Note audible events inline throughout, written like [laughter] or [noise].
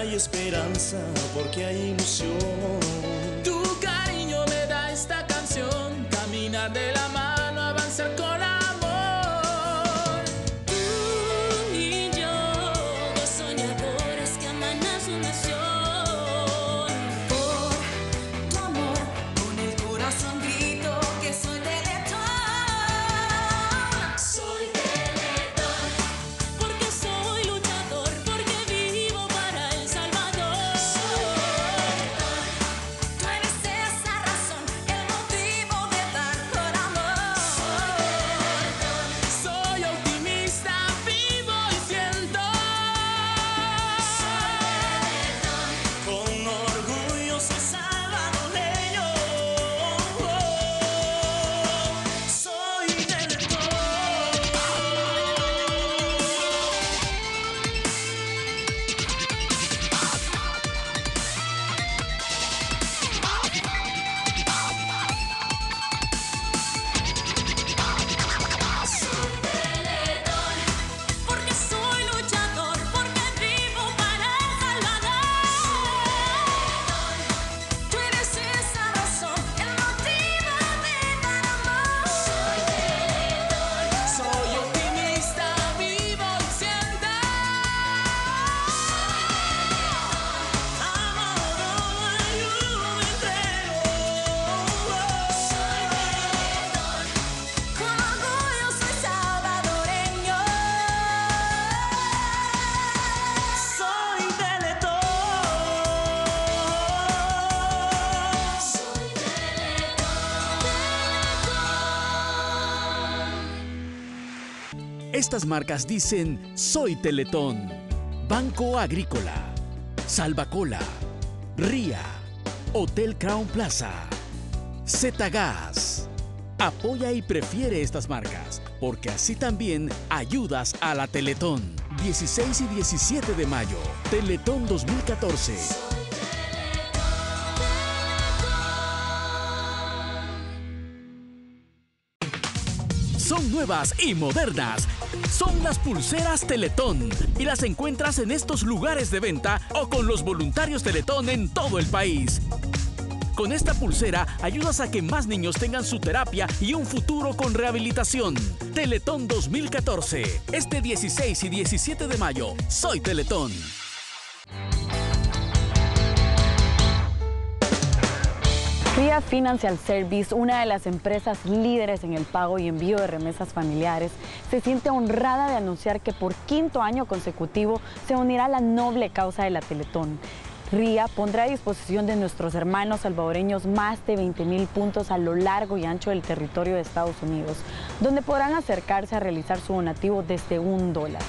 hay esperanza, porque hay ilusión. Estas marcas dicen Soy Teletón, Banco Agrícola, Salvacola, RIA, Hotel Crown Plaza, Zetagas. Apoya y prefiere estas marcas, porque así también ayudas a la Teletón. 16 y 17 de mayo, Teletón 2014. Son nuevas y modernas. Son las pulseras Teletón y las encuentras en estos lugares de venta o con los voluntarios Teletón en todo el país. Con esta pulsera ayudas a que más niños tengan su terapia y un futuro con rehabilitación. Teletón 2014, este 16 y 17 de mayo. Soy Teletón. RIA Financial Service, una de las empresas líderes en el pago y envío de remesas familiares, se siente honrada de anunciar que por quinto año consecutivo se unirá a la noble causa de la Teletón. RIA pondrá a disposición de nuestros hermanos salvadoreños más de 20 mil puntos a lo largo y ancho del territorio de Estados Unidos, donde podrán acercarse a realizar su donativo desde un dólar.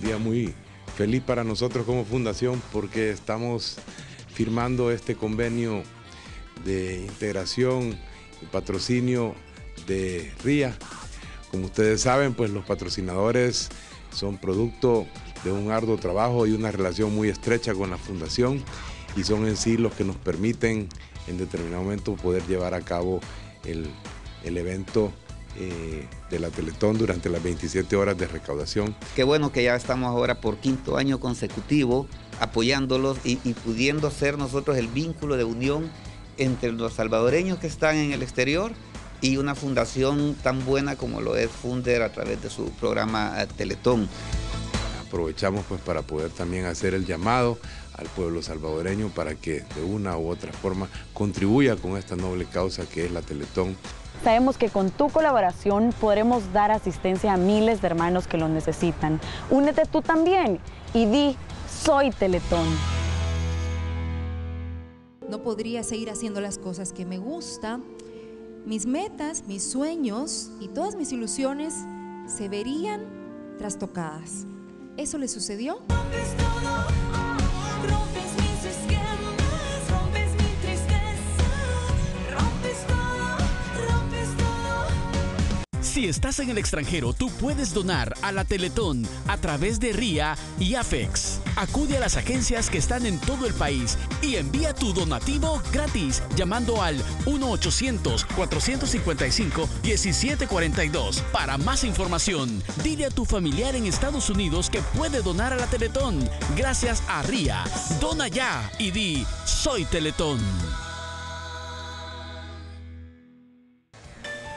día muy feliz para nosotros como fundación porque estamos firmando este convenio de integración y patrocinio de RIA. Como ustedes saben, pues los patrocinadores son producto de un arduo trabajo y una relación muy estrecha con la fundación y son en sí los que nos permiten en determinado momento poder llevar a cabo el, el evento eh, de la Teletón durante las 27 horas de recaudación. Qué bueno que ya estamos ahora por quinto año consecutivo apoyándolos y, y pudiendo ser nosotros el vínculo de unión entre los salvadoreños que están en el exterior y una fundación tan buena como lo es Funder a través de su programa eh, Teletón. Aprovechamos pues para poder también hacer el llamado al pueblo salvadoreño para que de una u otra forma contribuya con esta noble causa que es la Teletón. Sabemos que con tu colaboración podremos dar asistencia a miles de hermanos que lo necesitan. Únete tú también y di, soy Teletón. No podría seguir haciendo las cosas que me gustan, mis metas, mis sueños y todas mis ilusiones se verían trastocadas. ¿Eso le sucedió? Rompes todo, rompes mis esquemas, rompes mi tristeza, rompes todo, rompes todo. Si estás en el extranjero, tú puedes donar a la Teletón a través de RIA y AFEX. Acude a las agencias que están en todo el país y envía tu donativo gratis llamando al 1-800-455-1742. Para más información, dile a tu familiar en Estados Unidos que puede donar a la Teletón. Gracias a RIA. Dona ya y di Soy Teletón.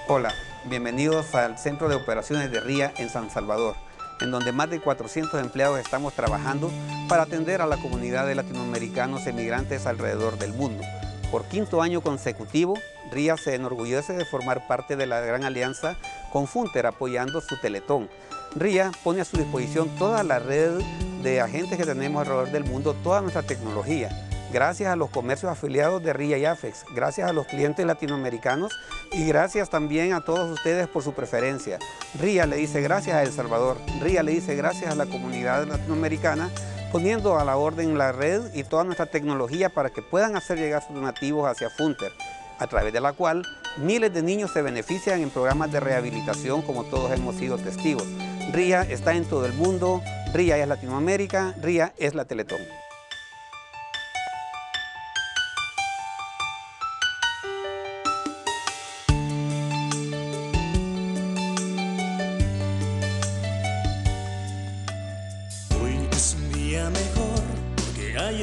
Hola, bienvenidos al Centro de Operaciones de RIA en San Salvador, en donde más de 400 empleados estamos trabajando para atender a la comunidad de latinoamericanos emigrantes alrededor del mundo. Por quinto año consecutivo, RIA se enorgullece de formar parte de la gran alianza con Funter apoyando su Teletón. RIA pone a su disposición toda la red de agentes que tenemos alrededor del mundo, toda nuestra tecnología gracias a los comercios afiliados de RIA y AFEX, gracias a los clientes latinoamericanos y gracias también a todos ustedes por su preferencia. RIA le dice gracias a El Salvador, RIA le dice gracias a la comunidad latinoamericana poniendo a la orden la red y toda nuestra tecnología para que puedan hacer llegar sus donativos hacia Funter, a través de la cual miles de niños se benefician en programas de rehabilitación como todos hemos sido testigos. RIA está en todo el mundo, RIA es Latinoamérica, RIA es la Teletón.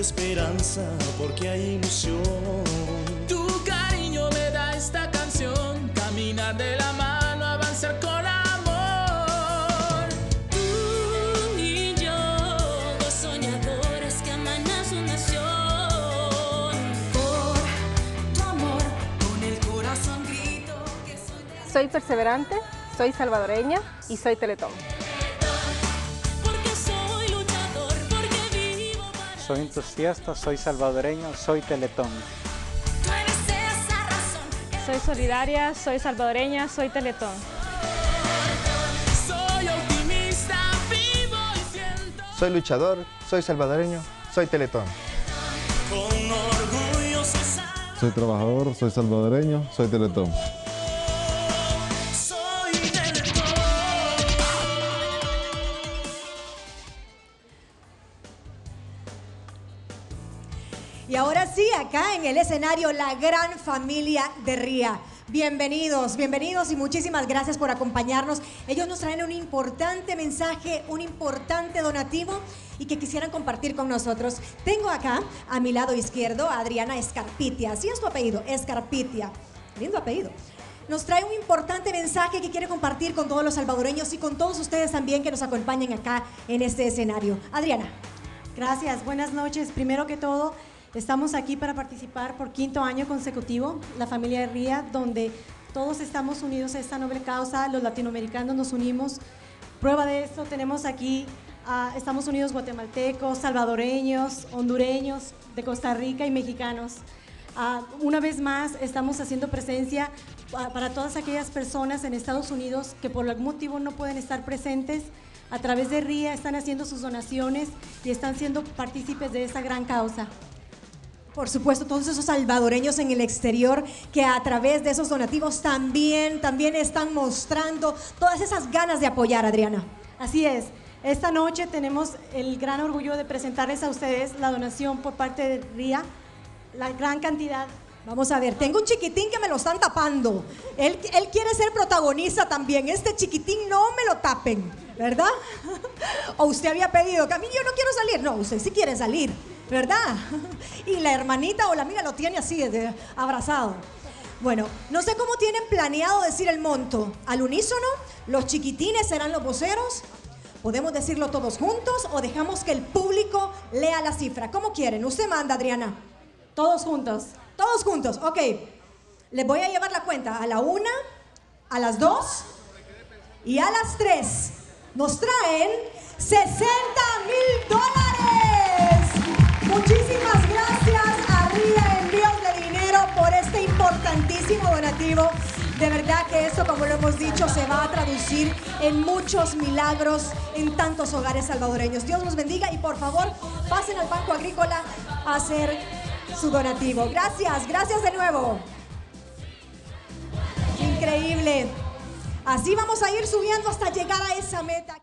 Esperanza, porque hay ilusión. Tu cariño me da esta canción, caminar de la mano, avanzar con amor. Tú y yo, dos soñadores que aman a su nación. Por tu amor, con el corazón grito que soy de Soy perseverante, soy salvadoreña y soy teletón. Soy entusiasta, soy salvadoreño, soy teletón. Soy solidaria, soy salvadoreña, soy teletón. Soy optimista, vivo y siento. Soy luchador, soy salvadoreño, soy teletón. Con orgullo Soy trabajador, soy salvadoreño, soy teletón. Acá en el escenario, la gran familia de RIA. Bienvenidos, bienvenidos y muchísimas gracias por acompañarnos. Ellos nos traen un importante mensaje, un importante donativo y que quisieran compartir con nosotros. Tengo acá a mi lado izquierdo a Adriana Escarpitia. Así es tu apellido, Escarpitia. Lindo apellido. Nos trae un importante mensaje que quiere compartir con todos los salvadoreños y con todos ustedes también que nos acompañan acá en este escenario. Adriana. Gracias, buenas noches. Primero que todo, estamos aquí para participar por quinto año consecutivo, la familia de RIA, donde todos estamos unidos a esta noble causa, los latinoamericanos nos unimos. Prueba de esto, tenemos aquí, a estamos unidos guatemaltecos, salvadoreños, hondureños, de Costa Rica y mexicanos. Ah, una vez más, estamos haciendo presencia ah, para todas aquellas personas en Estados Unidos que por algún motivo no pueden estar presentes. A través de RIA están haciendo sus donaciones y están siendo partícipes de esta gran causa. Por supuesto, todos esos salvadoreños en el exterior que a través de esos donativos también, también están mostrando todas esas ganas de apoyar, Adriana. Así es. Esta noche tenemos el gran orgullo de presentarles a ustedes la donación por parte de RIA, la gran cantidad. Vamos a ver, tengo un chiquitín que me lo están tapando. Él, él quiere ser protagonista también. Este chiquitín no me lo tapen, ¿verdad? [laughs] O usted había pedido, mí yo no quiero salir. No, usted sí quiere salir, ¿verdad? [laughs] Y la hermanita o la amiga lo tiene así, de- abrazado. Bueno, no sé cómo tienen planeado decir el monto. Al unísono, los chiquitines serán los voceros. ¿Podemos decirlo todos juntos o dejamos que el público lea la cifra? ¿Cómo quieren? Usted manda, Adriana. Todos juntos. Todos juntos, ok. Les voy a llevar la cuenta a la una, a las dos y a las tres. Nos traen 60 mil dólares. De verdad que esto, como lo hemos dicho, se va a traducir en muchos milagros en tantos hogares salvadoreños. Dios los bendiga y por favor pasen al Banco Agrícola a hacer su donativo. Gracias, gracias de nuevo. Increíble. Así vamos a ir subiendo hasta llegar a esa meta.